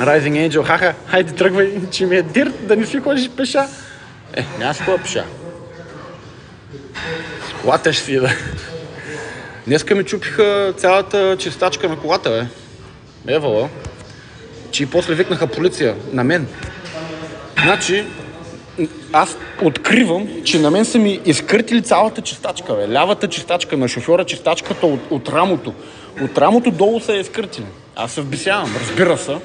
Rising Angel, хаха, хайде тръгвай, че ми е дир да не си ходиш пеша. Е, няма си ходя пеша. С колата ще си да. Днеска ми чупиха цялата чистачка на колата, бе. Евала. Че и после викнаха полиция на мен. Значи, аз откривам, че на мен са ми изкъртили цялата чистачка, бе. Лявата чистачка на шофьора, чистачката от, от рамото. От рамото долу са я изкъртили. Аз се вбесявам, разбира се.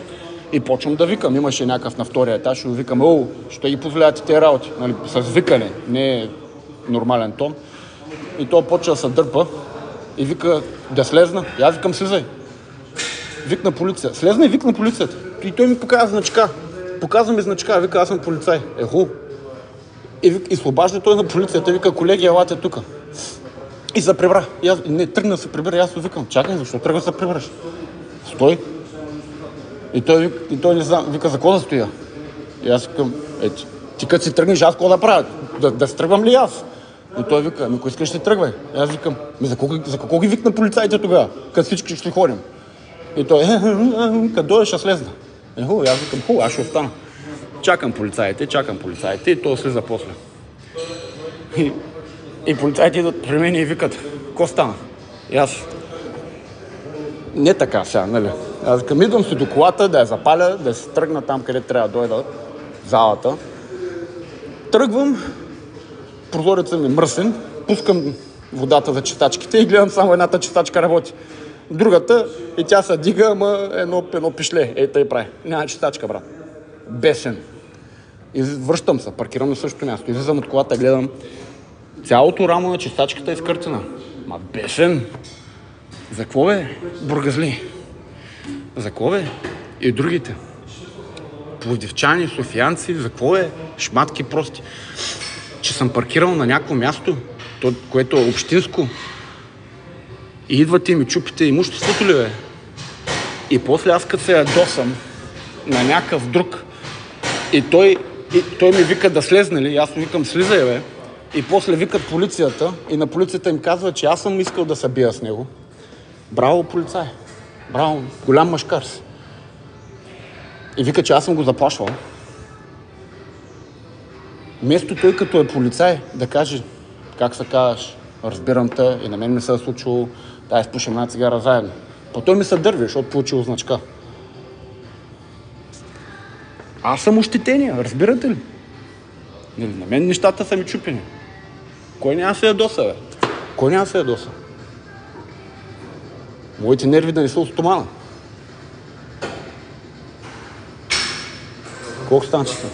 И почвам да викам. Имаше някакъв на втория етаж, ще викам, о, ще ги позволявате тези работи. Нали, с викане, не е нормален тон. И той почва да се дърпа и вика да слезна. И аз викам, слизай. Викна полиция. Слезна и викна полицията. И той ми показва значка. Показва ми значка, вика, аз съм полицай. Е, ху. И, вик, и слобажда той на полицията, вика, колеги, елате тук. И се прибра. И аз, не, тръгна се прибра. И аз викам, чакай, защо тръгна се прибраш? Стой. И той, и той не знам, вика, за какво да стоя? И аз викам, е, ти, като си тръгнеш, аз какво да правя? Да, да тръгвам ли аз? И той вика, ами ако искаш ще тръгвай. И аз викам, ми за какво, за какво ги викна полицаите тогава, като всички ще ходим? И той, е, като дойде ще слезна. Е, хубаво, аз викам, хубаво, аз ще остана. Чакам полицаите, чакам полицаите и той слиза после. И, и полицаите идват при мен и викат, какво стана? И аз, не така сега, нали? Аз към идвам си до колата, да я запаля, да се тръгна там, къде трябва да дойда, залата. Тръгвам, прозорецът ми е мръсен, пускам водата за чистачките и гледам само едната чистачка работи. Другата и тя се дига, ама едно, едно пишле. Ей, тъй прави. Няма чистачка, брат. Бесен. И връщам се, паркирам на същото място. Излизам от колата, гледам. Цялото рамо на чистачката е изкъртена. Ма бесен. За какво бе, бургазли? За какво бе? И другите. Плодивчани, софиянци, за какво е? Шматки прости. Че съм паркирал на някакво място, то, което е общинско. И идвате и ми чупите имуществото ли, бе? И после аз като се ядосам на някакъв друг и той, и той ми вика да слезне ли, и аз му викам слизай, бе. И после викат полицията и на полицията им казва, че аз съм искал да се бия с него. Браво, полицай. Браво, голям мъжкар си. И вика, че аз съм го заплашвал. Вместо той като е полицай да каже как се казваш, разбирам те и на мен ми се е случило, да изпушим една цигара заедно. Па той ми се дърви, защото получил значка. Аз съм ощетения, разбирате ли? Нали, на мен нещата са ми чупени. Кой няма се ядоса, бе? Кой няма се ядоса? Моите нерви да не са от стомана. Колко стана часа?